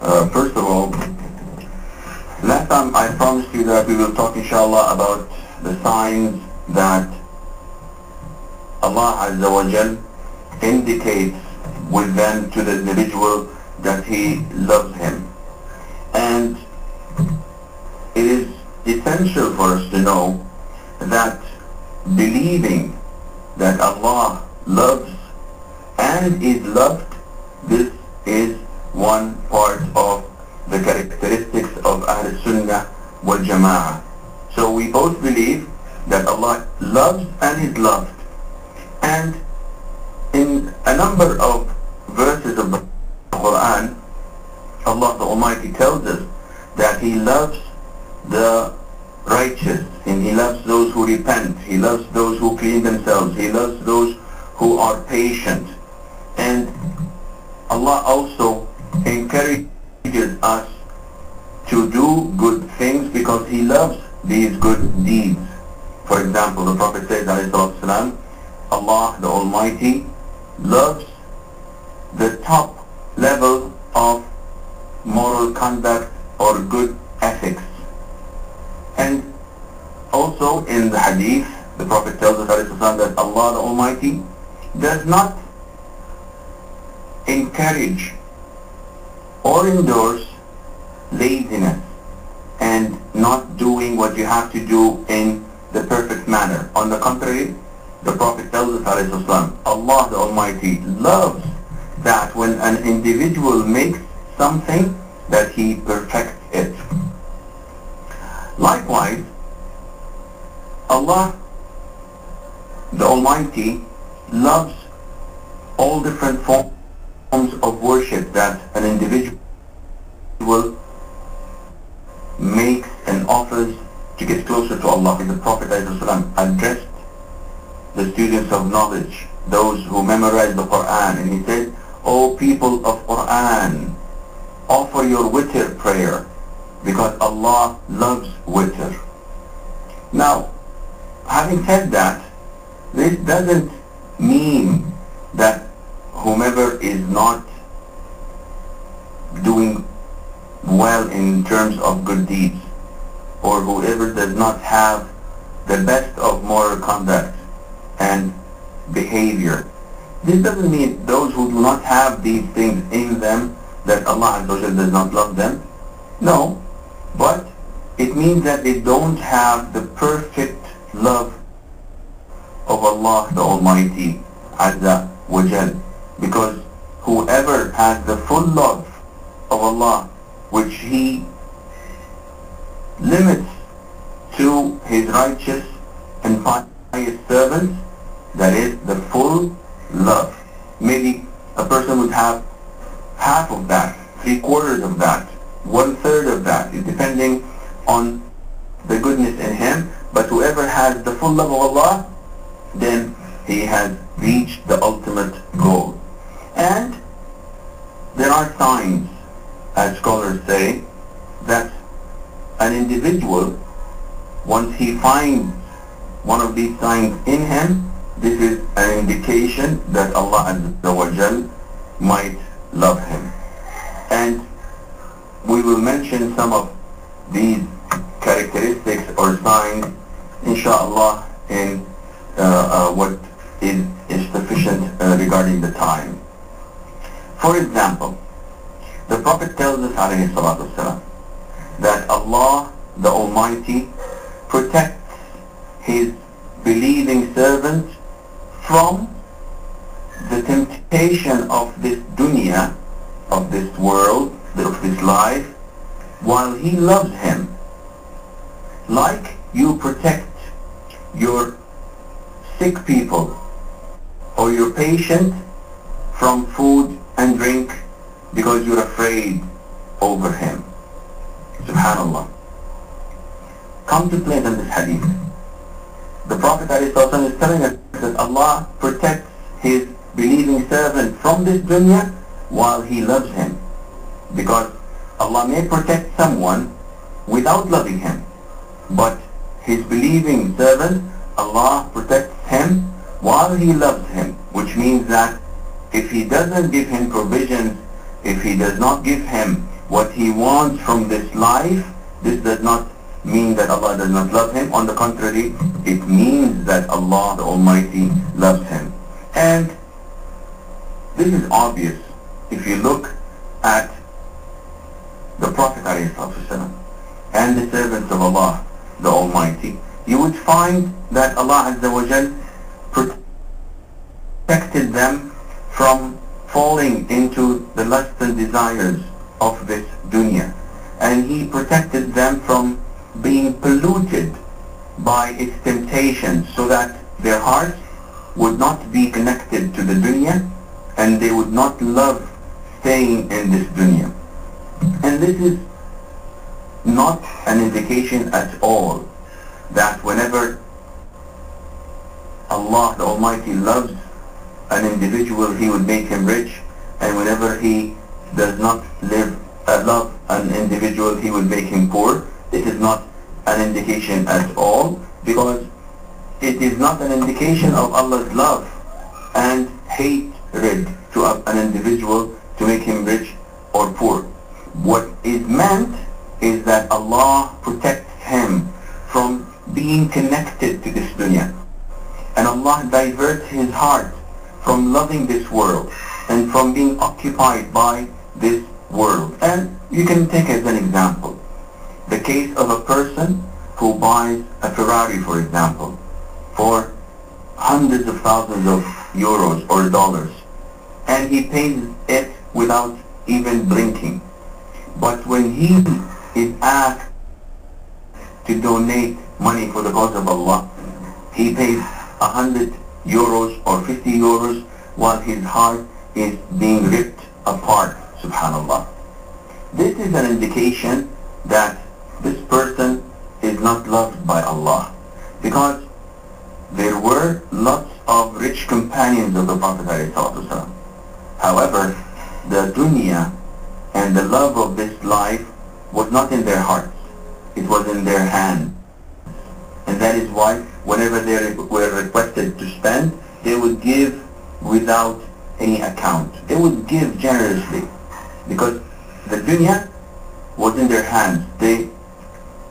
Uh, First of all, last time I promised you that we will talk inshallah about the signs that Allah Azza wa Jal indicates with them to the individual that he loves him. And it is essential for us to know that believing that Allah loves and is loved, this is one part of the characteristics of Ahl Sunnah wal Jama'ah. So we both believe that Allah loves and is loved. And in a number of verses of the Quran, Allah the Almighty tells us that He loves the righteous who repent. He loves those who clean themselves. He loves those who are patient. And Allah also encourages us to do good things because He loves these good deeds. For example, the Prophet says, والسلام, Allah the Almighty loves the top level of moral conduct or good ethics. And also in the hadith, the Prophet tells us that Allah the Almighty does not encourage or endorse laziness and not doing what you have to do in the perfect manner. On the contrary, the Prophet tells us, Allah the Almighty loves that when an individual makes something that he perfects it. Likewise, Allah the Almighty loves all different forms of worship that an individual makes and offers to get closer to Allah. The Prophet ﷺ addressed the students of knowledge, those who memorize the Quran, and he said, O people of Quran, offer your witr prayer because Allah loves witr. Now, having said that, this doesn't mean that whomever is not doing well in terms of good deeds or whoever does not have the best of moral conduct and behavior. This doesn't mean those who do not have these things in them that Allah does not love them. No, but it means that they don't have the perfect love of Allah the Almighty Azza wa Jal. Because whoever has the full love of Allah which he limits to his righteous and pious servants, that is the full love. Maybe a person would have half of that, three quarters of that, one third of that, depending on the goodness in him. But whoever has the full love of Allah, then he has reached the ultimate goal. And there are signs, as scholars say, that an individual, once he finds one of these signs in him, this is an indication that Allah Azza wa Jal might love him. And we will mention some of these characteristics or signs, inshallah, in uh, uh, what is, is sufficient uh, regarding the time. For example, the Prophet tells us, alayhi that Allah, the Almighty, protects His believing servant from the temptation of this dunya, of this world, of this life, while He loves him. Like you protect your sick people or your patient from food and drink because you're afraid over him. Subhanallah. Contemplate on this hadith. The Prophet ﷺ is telling us that Allah protects his believing servant from this dunya while he loves him. Because Allah may protect someone without loving him. But his believing servant, Allah protects him while he loves him, which means that if he doesn't give him provisions, if he does not give him what he wants from this life, this does not mean that Allah does not love him. On the contrary, it means that Allah the Almighty loves him. And this is obvious if you look at the Prophet ﷺ and the servants of Allah the Almighty, you would find that Allah Azza wa Jal protected them from falling into the lusts and desires of this dunya. And He protected them from being polluted by its temptations so that their hearts would not be connected to the dunya and they would not love staying in this dunya. And this is not an indication at all that whenever Allah the Almighty loves an individual, He would make him rich, and whenever He does not live, uh, love an individual, He would make him poor. It is not an indication at all, because it is not an indication of Allah's love and hatred to an individual to make him rich or poor. What is meant is that Allah protects him from being connected to this dunya. And Allah diverts his heart from loving this world and from being occupied by this world. And you can take as an example the case of a person who buys a Ferrari, for example, for hundreds of thousands of euros or dollars, and he pays it without even blinking. But when he is asked to donate money for the cause of Allah, he pays a hundred euros or 50 euros while his heart is being ripped apart, subhanallah. This is an indication that this person is not loved by Allah because there were lots of rich companions of the Prophet ﷺ. However, the dunya and the love of this life was not in their hearts. It was in their hands. And that is why whenever they were requested to spend, they would give without any account. They would give generously because the dunya was in their hands. They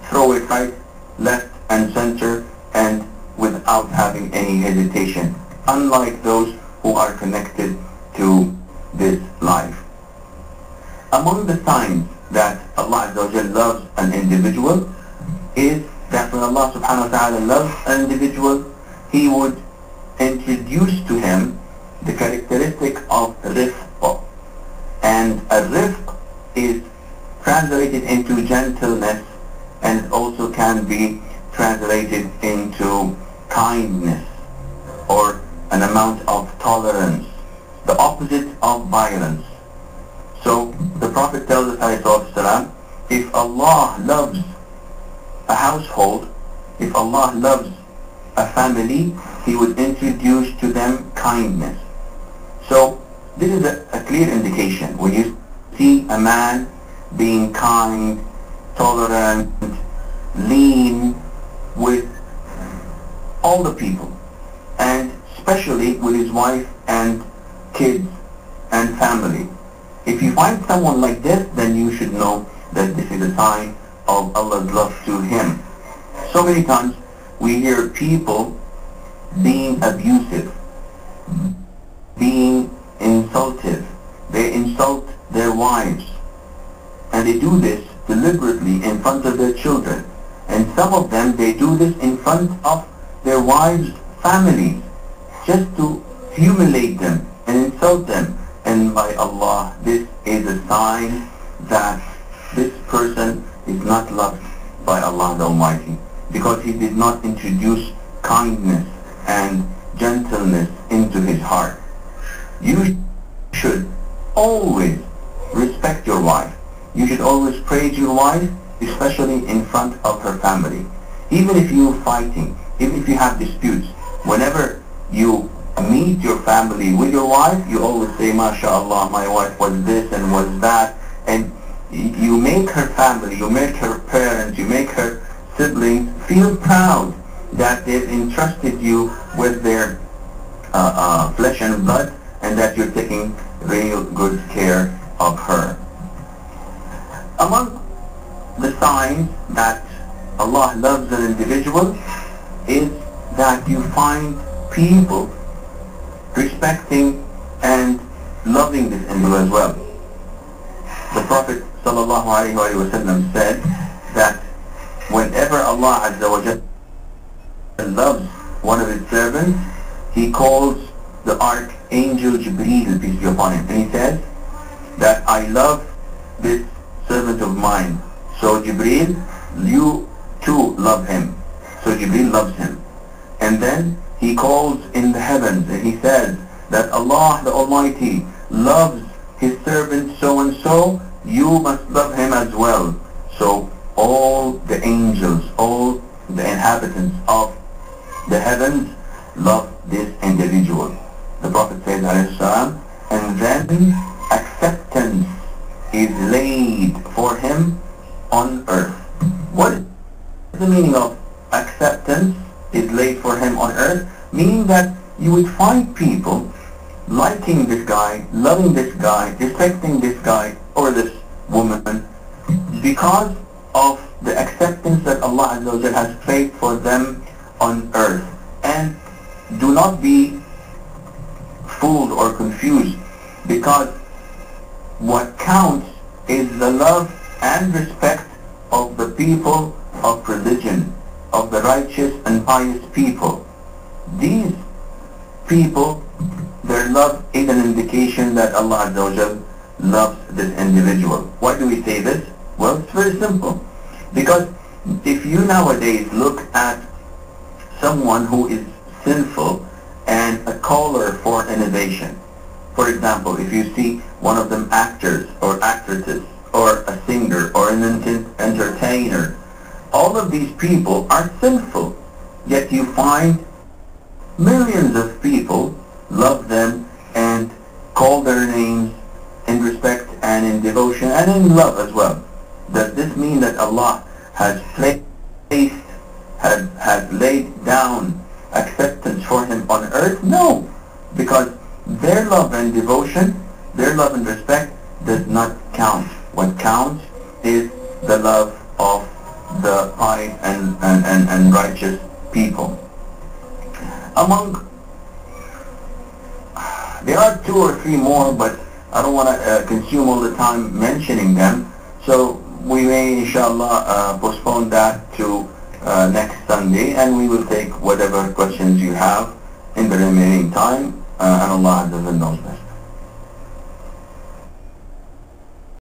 throw it right, left and center and without having any hesitation, unlike those who are connected to this life. Among the signs that Allah loves an individual is that when Allah subhanahu wa ta'ala loves an individual, He would introduce to him the characteristic of rifq. And a rifq is translated into gentleness and also can be translated into kindness or an amount of tolerance, the opposite of violence. So Prophet tells us, if Allah loves a household, if Allah loves a family, He would introduce to them kindness. So this is a, a clear indication. When you see a man being kind, tolerant, lean with all the people, and especially with his wife and kids and family. If you find someone like this, then you should know that this is a sign of Allah's love to him. So many times we hear people being abusive, being insultive. They insult their wives. And they do this deliberately in front of their children. And some of them, they do this in front of their wives' families, just to humiliate them and insult them. Allah, this is a sign that this person is not loved by Allah the Almighty because he did not introduce kindness and gentleness into his heart. You should always respect your wife. You should always praise your wife, especially in front of her family. Even if you're fighting, even if you have disputes, whenever you meet your family with your wife, you always say, MashaAllah, my wife was this and was that. And you make her family, you make her parents, you make her siblings feel proud that they've entrusted you with their uh, uh, flesh and blood and that you're taking real good care of her. Among the signs that Allah loves an individual is that you find people respecting and loving this individual as well. The Prophet ﷺ said that whenever Allah Azza wa loves one of his servants, he calls the archangel Jibreel, peace be upon him, and he says that I love this servant of mine. So Jibreel, you too love him. So Jibreel loves him. And then he calls in the heavens and he says that Allah the Almighty loves his servant so and so, you must love him as well. So all the angels, all the inhabitants of the heavens love this individual. The Prophet says, and then acceptance is laid for him on earth. What is the meaning of acceptance is laid for him on earth? Meaning that you would find people liking this guy, loving this guy, respecting this guy or this woman because of the acceptance that Allah Azza has placed for them on earth. And do not be fooled or confused because what counts is the love and respect of the people of religion, of the righteous and pious people. These people, their love is an indication that Allah loves this individual. Why do we say this? Well, it's very simple. Because if you nowadays look at someone who is sinful and a caller for innovation, for example, if you see one of them actors or actresses or a singer or an entertainer, all of these people are sinful. Yet you find millions of people love them and call their names in respect and in devotion and in love as well. Does this mean that Allah has placed, has, has laid down acceptance for him on earth? No, because their love and devotion, their love and respect does not count. What counts is the love of the pious and, and, and, and righteous people. Among, there are two or three more, but I don't want to uh, consume all the time mentioning them. So we may, inshallah, uh, postpone that to uh, next Sunday, and we will take whatever questions you have in the remaining time, uh, and Allah knows best.